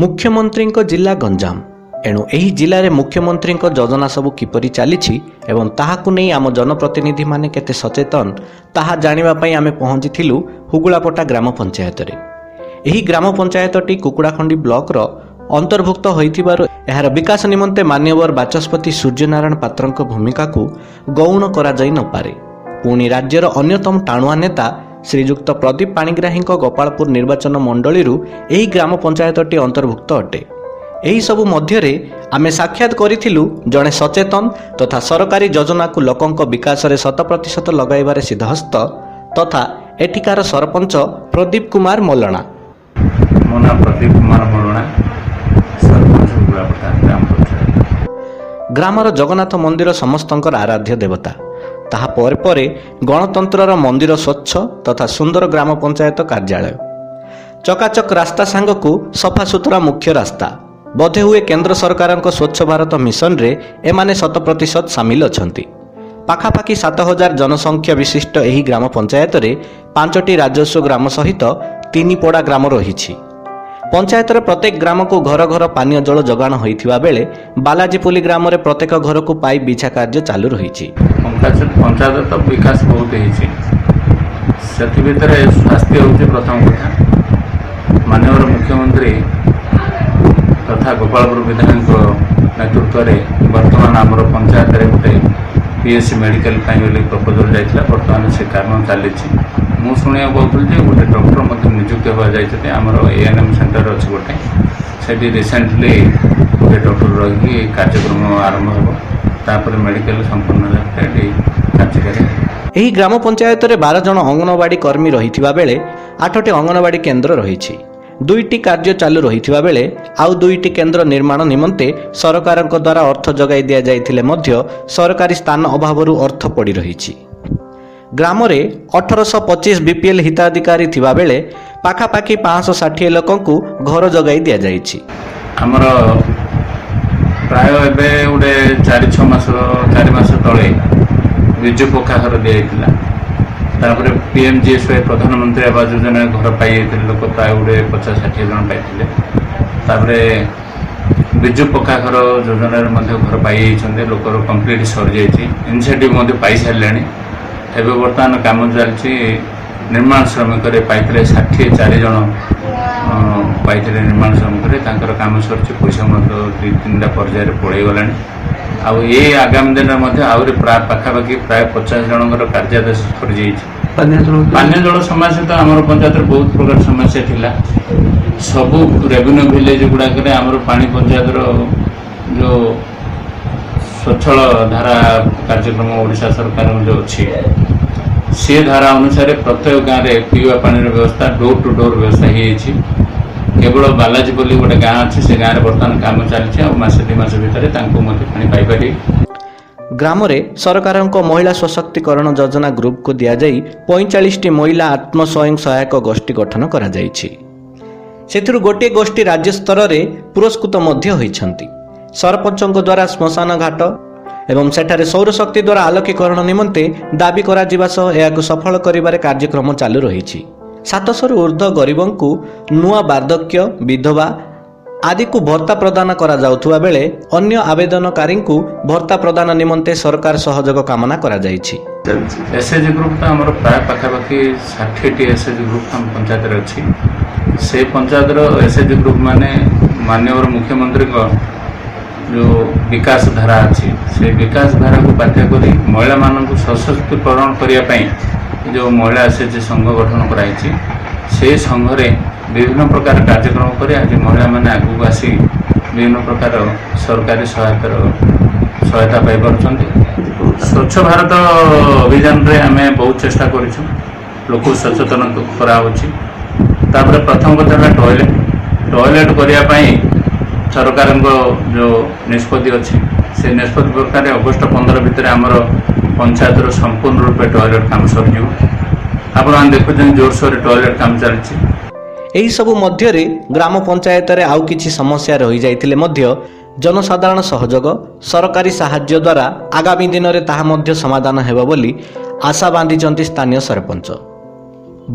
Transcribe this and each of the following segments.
ମୁଖ୍ୟମନ୍ତ୍ରୀଙ୍କ ଜିଲ୍ଲା ଗଞ୍ଜାମ। ଏଣୁ ଏହି ଜିଲ୍ଲାରେ ମୁଖ୍ୟମନ୍ତ୍ରୀଙ୍କ ଯୋଜନା ସବୁ କିପରି ଚାଲିଛି ଏବଂ ତାହାକୁ ନେଇ ଆମ ଜନପ୍ରତିନିଧିମାନେ କେତେ ସଚେତନ ତାହା ଜାଣିବା ପାଇଁ ଆମେ ପହଞ୍ଚିଥିଲୁ ହୁଗୁଳାପଟା ଗ୍ରାମ ପଞ୍ଚାୟତରେ। ଏହି ଗ୍ରାମ ପଞ୍ଚାୟତଟି କୁକୁଡ଼ାଖଣ୍ଡି ବ୍ଲକର ଅନ୍ତର୍ଭୁକ୍ତ ହୋଇଥିବାରୁ ଏହାର ବିକାଶ ନିମନ୍ତେ ମାନ୍ୟବର ବାଚସ୍ପତି ସୂର୍ଯ୍ୟନାରାୟଣ ପାତ୍ରଙ୍କ ଭୂମିକାକୁ ଗୌଣ କରାଯାଇ ନପାରେ ପୁଣି ରାଜ୍ୟର ଅନ୍ୟତମ ଟାଣୁଆ ନେତା ଶ୍ରୀଯୁକ୍ତ ପ୍ରଦୀପ ପାଣିଗ୍ରାହୀଙ୍କ ଗୋପାଳପୁର ନିର୍ବାଚନ ମଣ୍ଡଳୀରୁ ଏହି ଗ୍ରାମ ପଞ୍ଚାୟତଟି ଅନ୍ତର୍ଭୁକ୍ତ ଅଟେ। ଏହିସବୁ ମଧ୍ୟରେ ଆମେ ସାକ୍ଷାତ କରିଥିଲୁ ଜଣେ ସଚେତନ ତଥା ସରକାରୀ ଯୋଜନାକୁ ଲୋକଙ୍କ ବିକାଶରେ ଶତ ପ୍ରତିଶତ ଲଗାଇବାରେ ସିଦ୍ଧହସ୍ତ ତଥା ଏଠିକାର ସରପଞ୍ଚ ପ୍ରଦୀପ କୁମାର ମଲଣା। ମୋ ନାଁ ପ୍ରଦୀପ କୁମାର ମରୁଣା ସରପଞ୍ଚ ଗୁଳାପଟା ଗ୍ରାମ ପଞ୍ଚାୟତ। ଗ୍ରାମର ଜଗନ୍ନାଥ ମନ୍ଦିର ସମସ୍ତଙ୍କର ଆରାଧ୍ୟ ଦେବତା। ତାହା ପରେ ପରେ ଗଣତନ୍ତ୍ରର ମନ୍ଦିର ସ୍ୱଚ୍ଛ ତଥା ସୁନ୍ଦର ଗ୍ରାମ ପଞ୍ଚାୟତ କାର୍ଯ୍ୟାଳୟ ଚକାଚକ ରାସ୍ତା ସାଙ୍ଗକୁ ସଫାସୁତୁରା ମୁଖ୍ୟ ରାସ୍ତା ବୋଧହୁଏ କେନ୍ଦ୍ର ସରକାରଙ୍କ ସ୍ୱଚ୍ଛ ଭାରତ ମିଶନରେ ଏମାନେ ଶତ ପ୍ରତିଶତ ସାମିଲ ଅଛନ୍ତି ପାଖାପାଖି ସାତ ହଜାର ଜନସଂଖ୍ୟା ବିଶିଷ୍ଟ ଏହି ଗ୍ରାମ ପଞ୍ଚାୟତରେ ପାଞ୍ଚଟି ରାଜସ୍ୱ ଗ୍ରାମ ସହିତ ତିନିପଡ଼ା ଗ୍ରାମ ରହିଛି ପଞ୍ଚାୟତର ପ୍ରତ୍ୟେକ ଗ୍ରାମକୁ ଘର ଘର ପାନୀୟ ଜଳ ଯୋଗାଣ ହୋଇଥିବା ବେଳେ ବାଲାଜୀପୁଲି ଗ୍ରାମରେ ପ୍ରତ୍ୟେକ ଘରକୁ ପାଇପ୍ ବିଛା କାର୍ଯ୍ୟ ଚାଲୁ ରହିଛି। ପଞ୍ଚାୟତ ପଞ୍ଚାୟତ ତ ବିକାଶ ବହୁତ ହେଇଛି। ସେଥି ଭିତରେ ସ୍ୱାସ୍ଥ୍ୟ ହେଉଛି ପ୍ରଥମ କଥା। ମାନ୍ୟବର ମୁଖ୍ୟମନ୍ତ୍ରୀ ତଥା ଗୋପାଳପୁର ବିଧାୟକଙ୍କ ନେତୃତ୍ୱରେ ବର୍ତ୍ତମାନ ଆମର ପଞ୍ଚାୟତରେ ଗୋଟେ ପି ଏସ୍ ସି ମେଡ଼ିକାଲ ପାଇଁ ବୋଲି ପ୍ରପୋଜାଲ୍ ଯାଇଥିଲା। ବର୍ତ୍ତମାନ ସେ କାମ ଚାଲିଛି। ମୁଁ ଶୁଣିବାକୁ ପାଉଥିଲି ଯେ ଗୋଟେ ଡକ୍ଟର ମଧ୍ୟ ନିଯୁକ୍ତି ହେବା ଯାଇଛନ୍ତି ଆମର ଏ ଏନ୍ ଏମ୍ ସେଣ୍ଟର ଅଛି ଗୋଟେ। ସେଠି ରିସେଣ୍ଟଲି ଗୋଟେ ଡକ୍ଟର ରହିକି କାର୍ଯ୍ୟକ୍ରମ ଆରମ୍ଭ ହେବ। ତାପରେ ମେଡ଼ିକାଲ ସମ୍ପୂର୍ଣ୍ଣ ଭାବେ ଏଠି କାର୍ଯ୍ୟକାରୀ ହେବ। ଏହି ଗ୍ରାମ ପଞ୍ଚାୟତରେ ବାର ଜଣ ଅଙ୍ଗନବାଡ଼ି କର୍ମୀ ରହିଥିବା ବେଳେ ଆଠଟି ଅଙ୍ଗନବାଡ଼ି କେନ୍ଦ୍ର ରହିଛି। ଦୁଇଟି କାର୍ଯ୍ୟ ଚାଲୁ ରହିଥିବା ବେଳେ ଆଉ ଦୁଇଟି କେନ୍ଦ୍ର ନିର୍ମାଣ ନିମନ୍ତେ ସରକାରଙ୍କ ଦ୍ୱାରା ଅର୍ଥ ଯୋଗାଇ ଦିଆଯାଇଥିଲେ ମଧ୍ୟ ସରକାରୀ ସ୍ଥାନ ଅଭାବରୁ ଅର୍ଥ ପଡ଼ି ରହିଛି। ଗ୍ରାମରେ ଅଠରଶହ ପଚିଶ ବିପିଏଲ୍ ହିତାଧିକାରୀ ଥିବାବେଳେ ପାଖାପାଖି ପାଞ୍ଚଶହ ଷାଠିଏ ଲୋକଙ୍କୁ ଘର ଯୋଗାଇ ଦିଆଯାଇଛି। ଆମର ପ୍ରାୟ ଏବେ ଗୋଟେ ଚାରି ଛଅ ମାସ ଚାରି ମାସ ତଳେ ବିଜୁ ପକ୍କା ଘର ଦିଆଯାଇଥିଲା। ତାପରେ P M G S Y ପ୍ରଧାନମନ୍ତ୍ରୀ ଆବାସ ଯୋଜନାରେ ଘର ପାଇଯାଇଥିଲେ ଲୋକ ପ୍ରାୟ ଗୋଟେ ପଚାଶ ଷାଠିଏ ଜଣ ପାଇଥିଲେ। ତାପରେ ବିଜୁ ପକ୍କା ଘର ଯୋଜନାରେ ମଧ୍ୟ ଘର ପାଇଯାଇଛନ୍ତି ଲୋକର କମ୍ପ୍ଲିଟ୍ ସରିଯାଇଛି। ଇନିସିଏଟିଭ୍ ମଧ୍ୟ ପାଇସାରିଲେଣି। ଏବେ ବର୍ତ୍ତମାନ କାମ ଚାଲିଛି ନିର୍ମାଣ ଶ୍ରମିକରେ ପାଇଥିଲେ ଷାଠିଏ ଚାରି ଜଣ ଅ, ପାଇଥିଲେ ନିର୍ମାଣ ଶ୍ରମିକରେ ତାଙ୍କର କାମ ସରିଛି ପଇସା ମଧ୍ୟ ଦୁଇ ତିନିଟା ପର୍ଯ୍ୟାୟରେ ପଳେଇଗଲାଣି। ଆଉ ଏ ଆଗାମୀ ଦିନରେ ମଧ୍ୟ ଆହୁରି ପ୍ରାୟ ପାଖାପାଖି ପ୍ରାୟ ପଚାଶ ଜଣଙ୍କର କାର୍ଯ୍ୟାଦେଶ ସରିଯାଇଛି। ପାନୀୟ ଜଳ ସମସ୍ୟା ତ ଆମର ପଞ୍ଚାୟତରେ ବହୁତ ପ୍ରକାର ସମସ୍ୟା ଥିଲା। ସବୁ ରେଭିନ୍ୟୁ ଭିଲେଜ ଗୁଡ଼ାକରେ ଆମର ପାଣି ପଞ୍ଚାୟତର ଯେଉଁ ସ୍ୱଚ୍ଛଳ ଧାରା କାର୍ଯ୍ୟକ୍ରମ ଓଡ଼ିଶା ସରକାରଙ୍କ ଯେଉଁ ଅଛି ସେ ଧାରା ଅନୁସାରେ ପ୍ରତ୍ୟେକ ଗାଁରେ ପିଇବା ପାଣିର ବ୍ୟବସ୍ଥା ଡୋର୍ ଟୁ ଡୋର୍ ବ୍ୟବସ୍ଥା ହେଇଯାଇଛି। କେବଳ ବାଲାଜୀ ବୋଲି ଗୋଟେ ଗାଁ ଅଛି ସେ ଗାଁରେ ବର୍ତ୍ତମାନ କାମ ଚାଲିଛି ଆଉ ମାସେ ଦୁଇ ମାସ ଭିତରେ ତାଙ୍କୁ ମଧ୍ୟ ପାଣି ପାଇପାରିବେ। ଗ୍ରାମରେ ସରକାରଙ୍କ ମହିଳା ସଶକ୍ତିକରଣ ଯୋଜନା ଗ୍ରୁପକୁ ଦିଆଯାଇ ପଇଁଚାଳିଶଟି ମହିଳା ଆତ୍ମସ୍ୱୟଂ ସହାୟକ ଗୋଷ୍ଠୀ ଗଠନ କରାଯାଇଛି। ସେଥିରୁ ଗୋଟିଏ ଗୋଷ୍ଠୀ ରାଜ୍ୟ ସ୍ତରରେ ପୁରସ୍କୃତ ମଧ୍ୟ ହୋଇଛନ୍ତି। ସରପଞ୍ଚଙ୍କ ଦ୍ୱାରା ଶ୍ମଶାନ ଘାଟ ଏବଂ ସେଠାରେ ସୌରଶକ୍ତି ଦ୍ୱାରା ଆଲୋକୀକରଣ ନିମନ୍ତେ ଦାବି କରାଯିବା ସହ ଏହାକୁ ସଫଳ କରିବାରେ କାର୍ଯ୍ୟକ୍ରମ ଚାଲୁ ରହିଛି। ସାତଶହରୁ ଉର୍ଦ୍ଧ୍ୱ ଗରିବଙ୍କୁ ନୂଆ ବାର୍ଦ୍ଧକ୍ୟ ବିଧବା ଆଦିକୁ ଭତ୍ତା ପ୍ରଦାନ କରାଯାଉଥିବା ବେଳେ ଅନ୍ୟ ଆବେଦନକାରୀଙ୍କୁ ଭତ୍ତା ପ୍ରଦାନ ନିମନ୍ତେ ସରକାର ସହଯୋଗ କାମନା କରାଯାଇଛି। ଏସ୍ଏଚ୍ ଗ୍ରୁପ୍ ତ ଆମର ପ୍ରାୟ ପାଖାପାଖି ଷାଠିଏଟି ଏସ୍ଏଚ୍ ଗ୍ରୁପ୍ ଆମ ପଞ୍ଚାୟତରେ ଅଛି। ସେ ପଞ୍ଚାୟତର ଏସ୍ଏଚ୍ ଗ୍ରୁପ୍ ମାନେ ମାନ୍ୟବର ମୁଖ୍ୟମନ୍ତ୍ରୀଙ୍କ ଯେଉଁ ବିକାଶ ଧାରା ଅଛି ସେ ବିକାଶ ଧାରାକୁ ବାଧ୍ୟ କରି ମହିଳାମାନଙ୍କୁ ସଶକ୍ତିକରଣ କରିବା ପାଇଁ ଯେଉଁ ମହିଳା ଏସ୍ଏଚ୍ ସଂଘ ଗଠନ କରାଯାଇଛି ସେ ସଂଘରେ ବିଭିନ୍ନ ପ୍ରକାର କାର୍ଯ୍ୟକ୍ରମ କରି ଆଜି ମହିଳାମାନେ ଆଗକୁ ଆସି ବିଭିନ୍ନ ପ୍ରକାର ସରକାରୀ ସହାୟତାର ସହାୟତା ପାଇପାରୁଛନ୍ତି। ସ୍ୱଚ୍ଛ ଭାରତ ଅଭିଯାନରେ ଆମେ ବହୁତ ଚେଷ୍ଟା କରିଛୁ ଲୋକଙ୍କୁ ସଚେତନ କରାହେଉଛି। ତାପରେ ପ୍ରଥମ କଥା ହେଲା ଟଏଲେଟ୍ ଟଏଲେଟ୍ କରିବା ପାଇଁ ସରକାରଙ୍କ ଯେଉଁ ନିଷ୍ପତ୍ତି ଅଛି ସେ ନିଷ୍ପତ୍ତି ପ୍ରକାରେ ଅଗଷ୍ଟ ପନ୍ଦର ଭିତରେ ଆମର ପଞ୍ଚାୟତର ସମ୍ପୂର୍ଣ୍ଣ ରୂପେ ଟଏଲେଟ୍ କାମ ସରିଯିବ। ଆପଣମାନେ ଦେଖୁଛନ୍ତି ଜୋରସୋରରେ ଟଏଲେଟ୍ କାମ ଚାଲିଛି। ଏହିସବୁ ମଧ୍ୟରେ ଗ୍ରାମ ପଞ୍ଚାୟତରେ ଆଉ କିଛି ସମସ୍ୟା ରହିଯାଇଥିଲେ ମଧ୍ୟ ଜନସାଧାରଣ ସହଯୋଗ ସରକାରୀ ସାହାଯ୍ୟ ଦ୍ୱାରା ଆଗାମୀ ଦିନରେ ତାହା ମଧ୍ୟ ସମାଧାନ ହେବ ବୋଲି ଆଶା ବାନ୍ଧିଛନ୍ତି ସ୍ଥାନୀୟ ସରପଞ୍ଚ।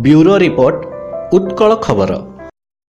ବ୍ୟୁରୋ ରିପୋର୍ଟ ଉତ୍କଳ ଖବର।